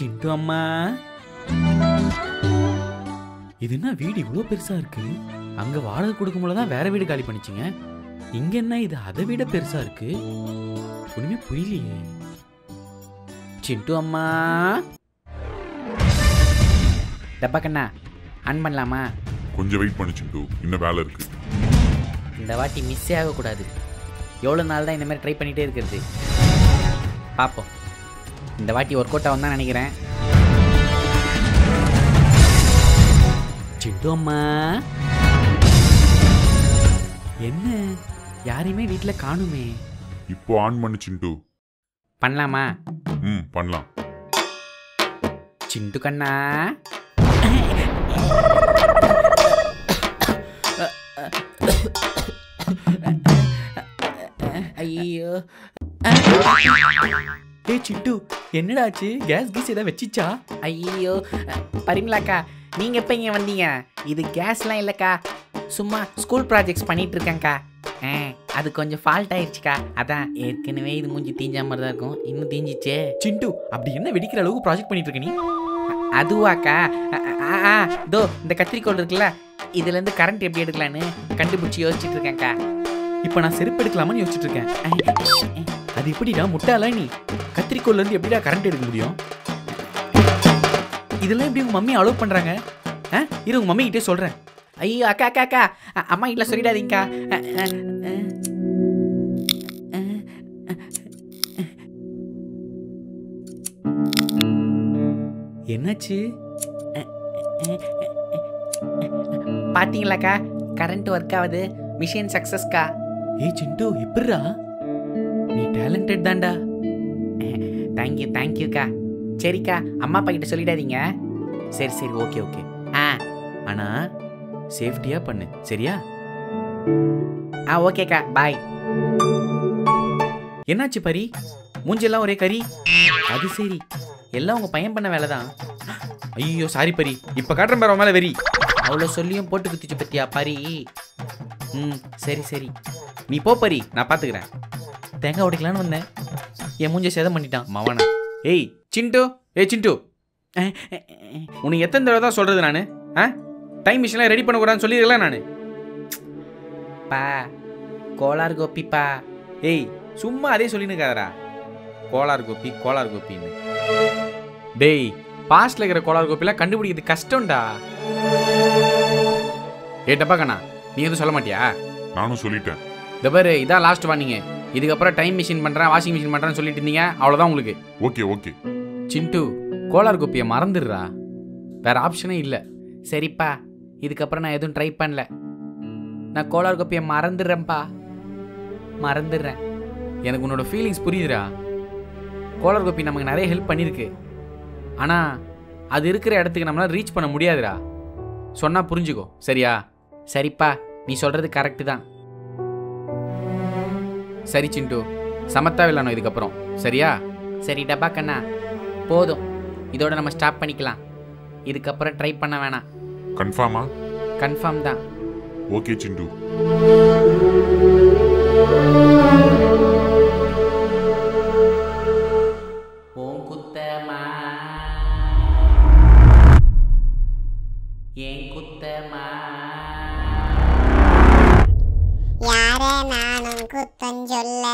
சிண்டு அம்மா இது என்ன வீடு இவ்வளோ பெருசா இருக்கு? அங்க வாடகை கொடுக்கும்போது தான் வேற வீடு காலி பண்ணிச்சிங்க. இங்க என்ன இது? அதை விட பெருசா இருக்கு. ஒண்ணுமே புரியலையே. சிண்டு அம்மா டப்பா கண்ணா ஆன் பண்ணலாமா? கொஞ்சம் வெயிட் பண்ணு சிண்டு. இன்னும் வேலை இருக்கு. இந்த வாட்டி மிஸ்ஸே ஆகக்கூடாது. எவ்வளோ நாள் தான் இந்த மாதிரி ட்ரை பண்ணிகிட்டே இருக்கிறது? பார்ப்போம் இந்த வாட்டி ஒர்க் அவுட் ஆகும் தான் நினைக்கிறேன். சிண்டு அம்மா. என்ன? யாரையுமே வீட்டில் காணுமே. இப்போ ஆன் பண்ணு சிண்டு. பண்ணலாமா? ம் பண்ணலாம். சிண்டு கண்ணா. ஐயோ. ஏ சிண்டு என்னடா ஆச்சு கேஸ் கீஸ் ஏதாவது வச்சிச்சா? ஐயோ பரிமலாக்கா நீங்க எப்ப இங்க வந்தீங்க? இது கேஸ்லாம் இல்லக்கா. சும்மா ஸ்கூல் ப்ராஜெக்ட்ஸ் பண்ணிட்டு இருக்கேன்க்கா ஆ அது கொஞ்சம் ஃபால்ட் ஆயிடுச்சுக்கா அதான் ஏற்கனவே இது மூஞ்சி தீஞ்ச மாதிரி தான் இருக்கும். இன்னும் தீஞ்சிச்சே. சிண்டு அப்படி என்ன வெடிக்கிற அளவுக்கு ப்ராஜெக்ட் பண்ணிட்டு இருக்க நீ? அதுவாக்கா. ஆ தோ இந்த கத்திரிக்கோல் இருக்குல்ல இதுல இருந்து கரண்ட் எப்படி எடுக்கலான்னு கண்டுபிடிச்சி யோசிச்சுட்டு இருக்கேன்க்கா. இப்போ நான் செருப்பு எடுக்கலாமான்னு யோசிச்சுட்டு இருக்கேன். அது எப்படிடா முட்டாளா நீ? கத்திரிக்கோல்ல இருந்து எப்படிடா கரண்ட் எடுக்க முடியும்? இதெல்லாம் எப்படி உங்க மம்மி அலோவ் பண்றாங்க? ஆ? இரு உங்க மம்மி கிட்டே சொல்றேன். ஐயோ அக்கா அக்கா அக்கா. அம்மா இல்ல சொல்லிடாதீங்கக்கா. என்னாச்சு? பாத்தீங்களாக்கா? கரண்ட் ஒர்க் ஆகுது. மிஷின் சக்சஸ்க்கா ஏய் சிண்டு எப்படிரா நீ டேலண்டட் தான்டா. தேங்க்யூ தேங்க்யூக்கா சரிக்கா அம்மா அப்பா கிட்ட சொல்லிடாதீங்க. சரி சரி ஓகே ஓகே ஆ ஆனா சேஃப்டியா பண்ணு சரியா? ஆ ஓகேக்கா பாய் என்னாச்சு பரி? மூஞ்செல்லாம் ஒரே கறி? அது சரி. எல்லாம் உங்க பையன் பண்ண வேலை தான் ஐயோ சாரி பரி. இப்ப காட்டுறேன் பாரு உன் மேல வெறி. அவ்வளோ சொல்லியும் போட்டு குத்திச்சு பத்தியா பரி? ம் சரி சரி. நீ போ பரி நான் பாத்துக்கிறேன். தேங்காய் உடைக்கலான்னு வந்தேன். என் மூஞ்ச சேதம் பண்ணிட்டான். மவனா. ஏய் சிண்டு. ஏய் சிண்டு. உனக்கு எத்தனை தடவை தான் சொல்றது நான்? ஆ? டைம் மிஷின்லாம் ரெடி பண்ணக்கூடாதுன்னு சொல்லிடலாம் நான்? பா கோளார் கோப்பிப்பா ஏய் சும்மா அதே சொல்லின்னு இருக்காதடா கோளார் கோப்பி கோளார் கோப்பின்னு. டேய் பாஸ்ட்ல இருக்கிற கோளார் கோப்பிலாம் கண்டுபிடிக்கிறது கஷ்டம்டா. ஏ டப்பா கண்ணா நீ எதுவும் சொல்ல மாட்டியா? நானும் சொல்லிட்டேன். இந்த பாரு இதான் லாஸ்ட் வார்னிங்க இதுக்கப்புறம் டைம் மிஷின் பண்ணுறேன் வாஷிங் மிஷின் பண்ணுறேன்னு சொல்லிட்டு இருந்தீங்க. அவ்வளோதான் உங்களுக்கு. Okay okay. சிண்டு கோளார் கோப்பியை மறந்துடுறா. வேற ஆப்ஷனே இல்லை. சரிப்பா இதுக்கப்புறம் நான் எதுவும் ட்ரை பண்ணல. நான் கோளார் கோப்பியை மறந்துடுறேன்ப்பா. மறந்துடுறேன். எனக்கு உன்னோட ஃபீலிங்ஸ் புரியுதுடா. கோளார் கோப்பி நமக்கு நிறைய ஹெல்ப் பண்ணியிருக்கு. ஆனால் அது இருக்கிற இடத்துக்கு நம்மளால ரீச் பண்ண முடியாதுடா. சொன்னா புரிஞ்சுக்கோ. சரியா? சரிப்பா நீ சொல்றது கரெக்டு தான். சரி சிண்டு. சமத்தா விளாடணும் இதுக்கப்புறம். சரியா? சரி டப்பா கண்ணா. போதும். இதோட நம்ம ஸ்டாப் பண்ணிக்கலாம். இதுக்கப்புறம் ட்ரை பண்ண வேணாம். கன்ஃபார்மா? கன்ஃபார்ம் தான். ஓகே சிண்டு. ஏன் குத்தமா யார நானும் குத்தம் சொல்ல.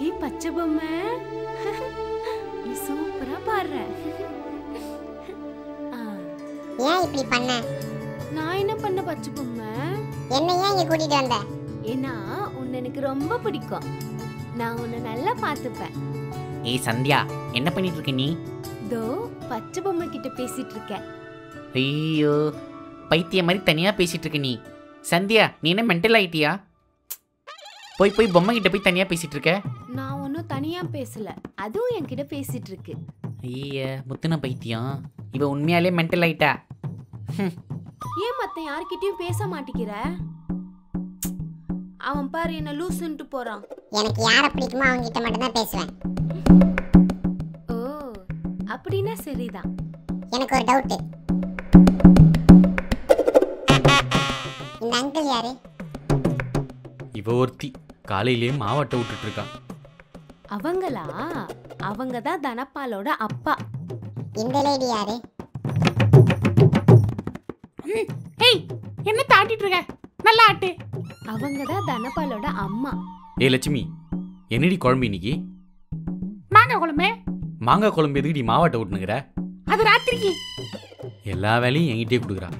ஏய் பச்சை பொம்மை. நீ சூப்பரா பாடுற. ஆ, ஏன் இப்படி பண்ண? நான் என்ன பண்ண பச்சை பொம்மை? என்ன ஏன் இங்க கூட்டிட்டு வந்த? ஏன்னா உன்னை எனக்கு ரொம்ப பிடிக்கும். நான் உன்னை நல்லா பார்த்துப்பேன். ஏய் சந்தியா என்ன பண்ணிட்டு இருக்க நீ? தோ பச்சை பொம்மை கிட்ட பேசிட்டு இருக்கேன் ஐயோ பைத்திய மாதிரி தனியாக பேசிட்டு இருக்க நீ. சந்தியா நீ என்ன மென்டல் ஆயிட்டியா? போய் போய் பொம்மை கிட்ட போய் தனியாக பேசிட்டு இருக்க நான் ஒன்றும் தனியா பேசல. அதுவும் என்கிட்ட பேசிட்டு இருக்கு ஐய முத்துன பைத்தியம். இவ உண்மையாலே மென்டல் ஆயிட்டா? ஏன் மத்த யார்கிட்டயும் பேச மாட்டேங்கிற அவன் பாரு என்ன லூசுன்ட்டு போறான். எனக்கு யார பிடிக்குமோ அவங்க கிட்ட மட்டும் தான் பேசுவேன். ஓ அப்படின்னா சரிதான். எனக்கு ஒரு டவுட் ஒருத்தி காலையிலேயே மாவட்ட விட்டுட்டு இருக்கா அவங்களா? அவங்க தான் தனபாலோட அப்பா. இந்த லேடி யாரு? ஏய் என்ன தாட்டிட்டு இருக்க? நல்லா ஆட்டு. அவங்க தான் தனபாலோட அம்மா. ஏ லட்சுமி என்னடி குழம்பு இன்னைக்கு? மாங்காய் குழம்பு? மாங்காய் குழம்பு எதுக்கு நீ மாவாட்ட விட்டுனுங்கிற அது ராத்திரிக்கு. எல்லா வேலையும் என்கிட்டயே கொடுக்குறா.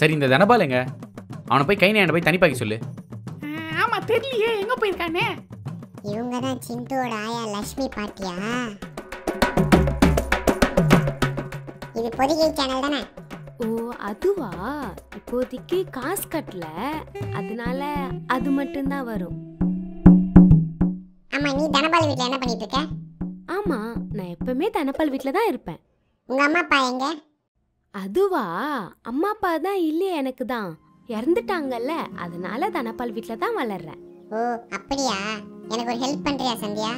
சரி இந்த தனபால் எங்க? அவனை போய் கை நேண்ட போய் தனிப்பாக்கி சொல்லு. தெரியலையே எங்க போயிருக்கானே? இவங்க தான் சிண்டுவோட ஆயா லக்ஷ்மி பாட்டியா? இது பொதிகை சேனல் தானே? ஓ அதுவா? இப்போதைக்கு காசு கட்டல. அதனால அது மட்டும்தான் வரும். ஆமா நீ தனபால் வீட்ல என்ன பண்ணிட்டு இருக்க? ஆமா நான் எப்பவுமே தனபால் வீட்டில் தான் இருப்பேன். உங்க அம்மா அப்பா எங்க? அதுவா? அம்மா அப்பா தான் இல்லையே எனக்கு தான். இறந்துட்டாங்கல்ல அதனால தனபால் வீட்டில் தான் வளர்றேன். ஓ அப்படியா? எனக்கு ஒரு ஹெல்ப் பண்றியா சந்தியா?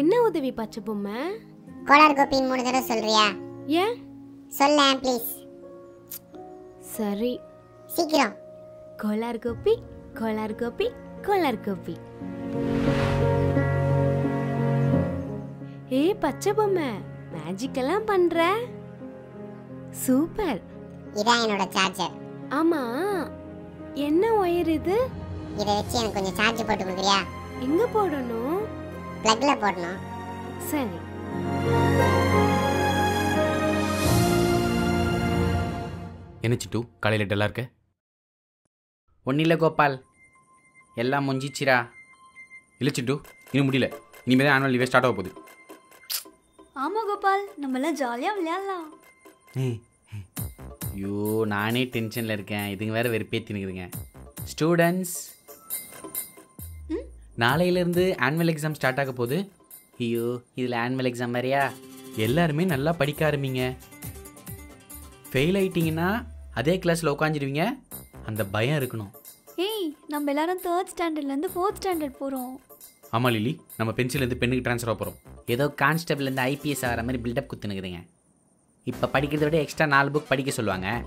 என்ன உதவி பச்சை பொம்மை? கோலார் கோபின்னு மூணு தடவை சொல்றியா? ஏன்? சொல்ல ப்ளீஸ் சரி. சீக்கிரம். கோலார் கோபி கோலார் கோபி கோலார் கோபி ஏ பச்சை பொம்மை மேஜிக் எல்லாம் பண்ற? சூப்பர். இதான் என்னோட சார்ஜர் ஆமா. என்ன ஒயர் இது? இதை வச்சு எனக்கு கொஞ்சம் சார்ஜ் போட்டு கொடுக்குறியா? எங்க போடணும்? பிளக்ல போடணும். சரி. என்ன சிட்டு? காலையில் டல்லா இருக்க? ஒன்றும் இல்லை கோபால். எல்லாம் முடிஞ்சிச்சிரா இல்லை சிட்டு இன்னும் முடியல. இனிமேல் தான் ஆனுவல் லீவே ஸ்டார்ட் ஆக போகுது. ஆமா கோபால் நம்ம எல்லாம் ஜாலியா விளையாடலாம். ஐயோ நானே டென்ஷனில் இருக்கேன். இதுங்க வேற வெறுப்பேற்றினுக்குதுங்க ஸ்டூடெண்ட்ஸ் நாளையிலேருந்து ஆனுவல் எக்ஸாம் ஸ்டார்ட் ஆக போகுது. ஐயோ இதில் ஆனுவல் எக்ஸாம் வேறையா? எல்லாருமே நல்லா படிக்க ஆரம்பிங்க. ஃபெயில் ஆயிட்டீங்கன்னா அதே கிளாஸில் உட்காந்துருவீங்க அந்த பயம் இருக்கணும். ஏய் நம்ம எல்லாரும் தேர்ட் ஸ்டாண்டர்ட்ல இருந்து ஃபோர்த் ஸ்டாண்டர்ட் போறோம். ஆமாம் லிலி நம்ம பென்சிலேருந்து பெண்ணுக்கு ட்ரான்ஸ்ஃபர் போகிறோம் ஏதோ கான்ஸ்டபிள்லேருந்து ஐபிஎஸ் ஆகிற மாதிரி பில்டப் குத்துனுக்குதுங்க இப்போ படிக்கிறத விட எக்ஸ்ட்ரா நாலு புக் படிக்க சொல்லுவாங்க.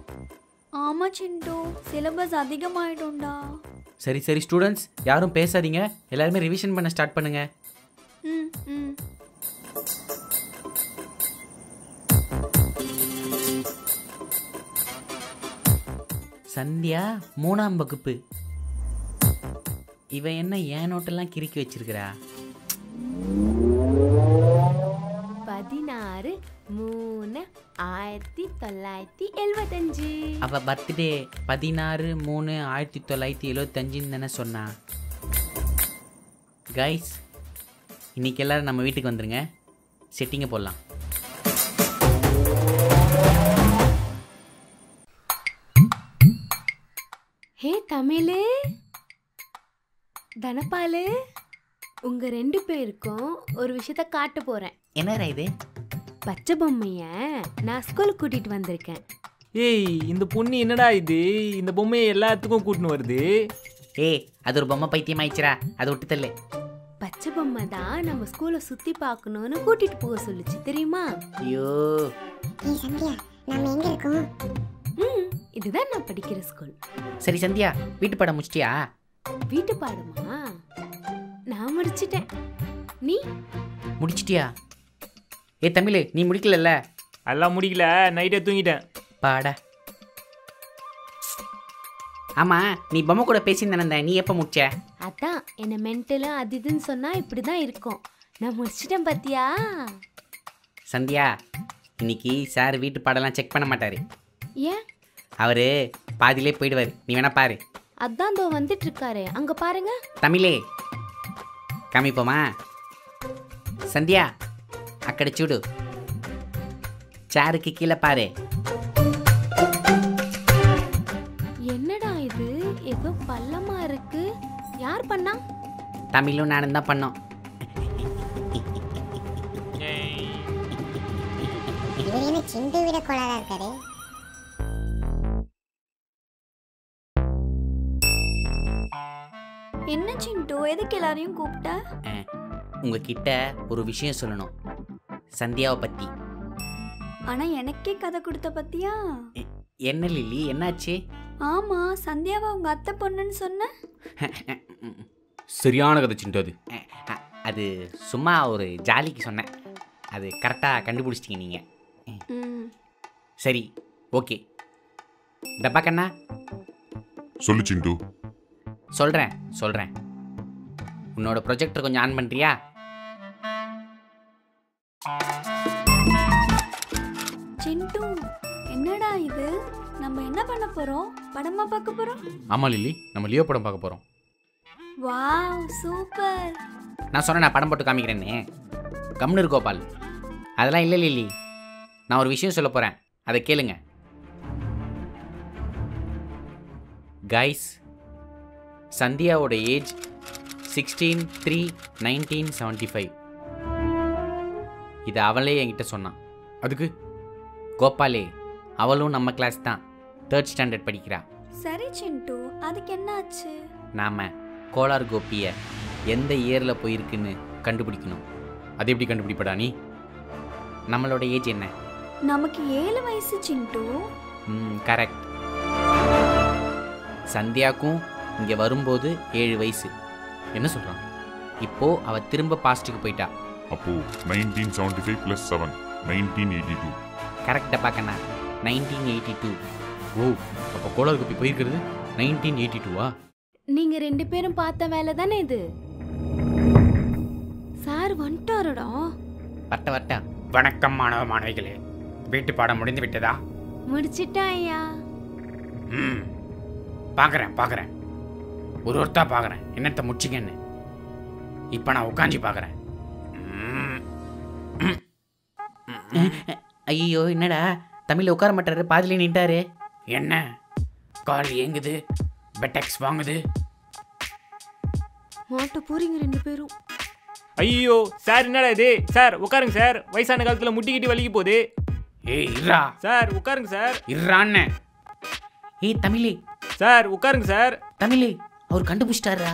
ஆமா சிண்டு. சிலபஸ் அதிகமாயிடும்டா. சரி சரி ஸ்டூடெண்ட்ஸ் யாரும் பேசாதீங்க. எல்லாருமே ரிவிஷன் பண்ண ஸ்டார்ட் பண்ணுங்க. ம் ம். சந்தியா மூணாம் வகுப்பு. இவ என்ன ஏன் நோட்டெல்லாம் கிறுக்கி வச்சிருக்கிறா? பதினாறு மூணு ஆயிரத்தி தொள்ளாயிரத்தி எழுபத்தஞ்சு அவ பர்த்டே பதினாறு மூணு ஆயிரத்தி தொள்ளாயிரத்தி எழுபத்தஞ்சுன்னு தானே சொன்னா. கைஸ் இன்னைக்கு எல்லாரும் நம்ம வீட்டுக்கு வந்துருங்க. செட்டிங்கை போடலாம். ஹே தமிழு. தனபாலு உங்க ரெண்டு பேருக்கும் ஒரு விஷயத்த காட்ட போறேன். என்னடா இது? பச்சை பொம்மைய நான் ஸ்கூலுக்கு கூட்டிட்டு வந்திருக்கேன். ஏய் இந்த பொண்ணு என்னடா இது? இந்த பொம்மையை எல்லாத்துக்கும் கூட்டின்னு வருது. ஏய் அது ஒரு பொம்மை பைத்தியம் ஆயிடுச்சுரா அதை விட்டு தள்ளு. பச்சை பொம்மை தான் நம்ம ஸ்கூலை சுத்தி பார்க்கணும்னு கூட்டிட்டு போக சொல்லுச்சு தெரியுமா? ஐயோ. ஏய் சந்தியா நம்ம எங்க இருக்கோம்? ம் இதுதான் நான் படிக்கிற ஸ்கூல் சரி சந்தியா வீட்டு படம் முடிச்சிட்டியா? வீட்டு பாடமா? நான் முடிச்சிட்டேன். நீ? முடிச்சிட்டியா? ஏ தமிழ் நீ முடிக்கலல்ல? எல்லாம் முடிக்கல நைட்டே தூங்கிட்டேன். பாடா. ஆமாம் நீ பொம்மை கூட பேசியிருந்தேன் நீ எப்போ முடிச்ச? அதான் என்னை மென்டலும் அது இதுன்னு சொன்னால் இப்படி தான் இருக்கும். நான் முடிச்சிட்டேன் பார்த்தியா சந்தியா இன்னைக்கு சார் வீட்டு பாடலாம் செக் பண்ண மாட்டார். ஏன்? அவர் பாதியிலே போயிடுவாரு. நீ வேணா பாரு. அதான் தோ வந்துட்டு இருக்காரு. அங்கே பாருங்க. தமிழே கம்மி சந்தியா అక్కడ சுடு. చారుకి கீழே பாரு. என்னடா இது? ஏதோ பள்ளமா இருக்கு. யார் பண்ணா? தமிழும் நானும் தான் பண்ணோம். இவர் என்ன சிண்டு என்ன சிண்டு? எதுக்கு எல்லாரையும் கூப்பிட்ட? உங்ககிட்ட ஒரு விஷயம் சொல்லணும். சந்தியாவை பற்றி ஆனா எனக்கே கதை கொடுத்த பத்தியா? என்ன லில்லி என்னாச்சு? ஆமா சந்தியாவா உங்க அத்தை பொண்ணுன்னு சொன்ன? சரியான கதை சிண்டு அது அது சும்மா ஒரு ஜாலிக்கு சொன்னேன். அது கரெக்டாக கண்டுபிடிச்சிட்டீங்க நீங்கள் சரி ஓகே. டப்பா கண்ணா சொல்லு சிண்டு. சொல்கிறேன் சொல்கிறேன் உன்னோட ப்ரொஜெக்டர் கொஞ்சம் ஆன் பண்ணுறியா சிண்டு என்னடா இது? நம்ம என்ன பண்ண போறோம்? படமா பார்க்க போறோம்? ஆமாம் லில்லி. நம்ம லியோ படம் பார்க்க போகிறோம் வாவ் சூப்பர். நான் சொன்னேன் நான் படம் போட்டு காமிக்கிறேன்னு. கம்னு கோபால். அதெல்லாம் இல்லை லில்லி. நான் ஒரு விஷயம் சொல்ல போகிறேன் அதை கேளுங்க. Guys சந்தியாவோட age sixteen three nineteen seventy five இது அவளே என்கிட்ட சொன்னான் அதுக்கு? கோபாலே அவளும் நம்ம கிளாஸ் தான். தேர்ட் ஸ்டாண்டர்ட் படிக்கிறா. சரி சிண்டு. அதுக்கு என்ன ஆச்சு நாம் கோலார் கோபியை எந்த இயரில் போயிருக்குன்னு கண்டுபிடிக்கணும். அது எப்படி கண்டுபிடிப்படா நீ? நம்மளோட ஏஜ் என்ன? நமக்கு ஏழு வயசு சிண்டு. ம் கரெக்ட் சந்தியாக்கும் இங்கே வரும்போது ஏழு வயசு. என்ன சொல்கிறான் இப்போ அவ திரும்ப பாஸ்ட்டுக்கு போயிட்டா. அப்போ nineteen seventy five plus seven nineteen eighty two கரெக்டாக பார்க்கண்ணா. நைன்டீன் எயிட்டி டூ ஓ அப்போ கோலார் கோபி போயிருக்கிறது? நைன்டீன் எயிட்டி டூவா நீங்க ரெண்டு பேரும் பார்த்த வேலை தானே இது? சார் வந்துட்டாருடா. வட்ட வட்டா வணக்கம் மாணவ மாணவிகளே. வீட்டு பாடம் முடிந்து விட்டதா? முடிச்சிட்டா ஐயா. ம். பார்க்குறேன் பார்க்குறேன் ஒரு ஒருத்தா பார்க்குறேன் என்னத்தை முடிச்சிங்கன்னு இப்போ நான் உட்காந்து பார்க்குறேன் ஐயோ என்னடா? தமிழில் உட்கார மாட்டாரு பாதிலே நின்ட்டாரு. என்ன? கால் ஏங்குது பெட்டெக்ஸ் வாங்குது. மாட்ட போறீங்க ரெண்டு பேரும். ஐயோ சார் என்னடா இது? சார் உட்காருங்க சார் வயசான காலத்தில் முட்டிக்கிட்டு வலிக்கு போகுது. ஏய் இருடா. சார் உட்காருங்க சார் இருறான்னு ஏய் தமிழே. சார் உட்காருங்க சார் தமிழே அவர் கண்டுபிடிச்சிட்டாரா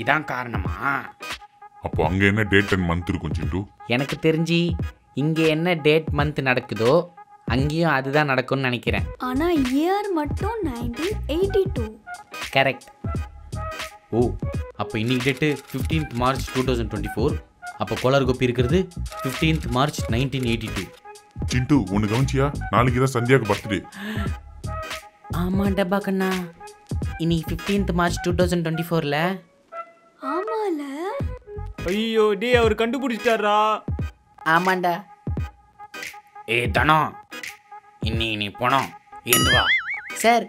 இதான் காரணமா? அப்போ அங்க என்ன டேட் அண்ட் மந்த் இருக்கும் சிண்டு? எனக்கு தெரிஞ்சு இங்கே என்ன டேட் மந்த் நடக்குதோ அங்கேயும் அதுதான் நடக்கும்னு நினைக்கிறேன். ஆனா இயர் மட்டும் நைன்டீன் எயிட்டி டூ கரெக்ட் ஓ அப்போ இன்னைக்கு date fifteenth March two thousand twenty four அப்போ கோலார் கோப்பி இருக்கிறது fifteenth March nineteen eighty two சிண்டு ஒன்று கவனிச்சியா? நாளைக்கு தான் சந்தியாவுக்கு பர்த்டே ஆமாம் டப்பா கண்ணா இன்னைக்கு fifteenth March two thousand twenty ஃபோரில் ஐயோ டே அவர் கண்டுபிடிச்சிட்டாரா? ஆமாண்டா. ஏய் தனம் இன்னைக்கு நீ போனோம் ஏந்து வா. சார்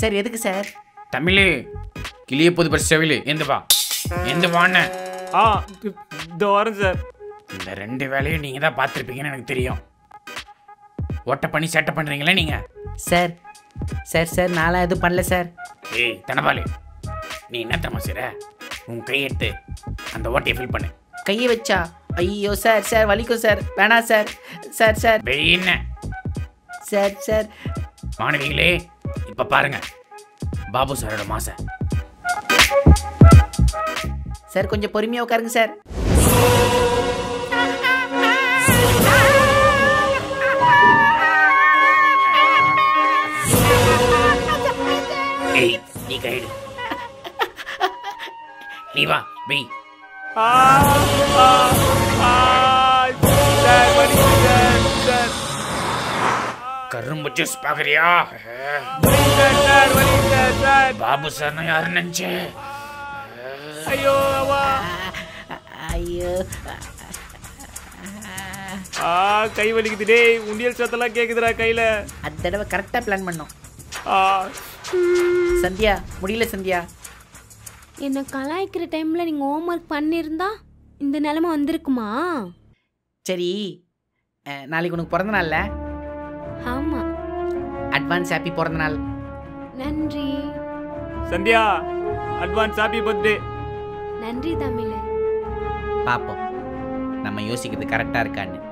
சார் எதுக்கு சார்? தமிழே கிளிய பொது பரிசு செவிலு எந்து வா. எந்து வான்னு ஆ இந்த வரேன் சார். இந்த ரெண்டு வேலையும் நீங்கள் தான் பார்த்துருப்பீங்கன்னு எனக்கு தெரியும். ஓட்ட பண்ணி சேட்டை பண்ணுறீங்களா நீங்கள் சார் சார் சார் நான்லாம் எதுவும் பண்ணல சார். ஏய் தனபாலு நீ என்ன தரமா செய்ற? உன் கையெடுத்து அந்த ஓட்டையை ஃபில் பண்ணு. கையை வச்சா ஐயோ சார் சார் வலிக்கும் சார் வேணாம் சார் சார் சார் வெயின்ன சார் சார் மாணவிகளே இப்போ பாருங்க. பாபு சாரோட மாச. சார் கொஞ்சம் பொறுமையாக உட்காருங்க சார் ஏய் நீ கைடு நீ வா வெய் ஆ, ஆ, ஆ, சார் வலிக்குது சார் சார் கரும்பு juice sir sir sir Babu சார்னா யாரு நினச்சே ஐயோ ஐயோ. ஆ கை வலிக்குது டேய். உண்டியல் சத்தெல்லாம் கேக்குதுடா கையில. அந்த தடவை கரெக்டாக பிளான் பண்ணோம். ஆ. சந்தியா முடியல சந்தியா. என்னை கலாய்க்கிற டைம்ல நீங்க ஹோம்ஒர்க் பண்ணியிருந்தா இந்த நிலைமை வந்திருக்குமா? சரி. அஹ், நாளைக்கு உனக்கு பிறந்த நாள்ல. ஆமா. அட்வான்ஸ் ஹாப்பி பிறந்த நாள். நன்றி. சந்தியா அட்வான்ஸ் ஹாப்பி பர்த்டே நன்றி தமிழ். பார்ப்போம் நம்ம யோசிக்கிறது கரெக்டாக இருக்கான்னு.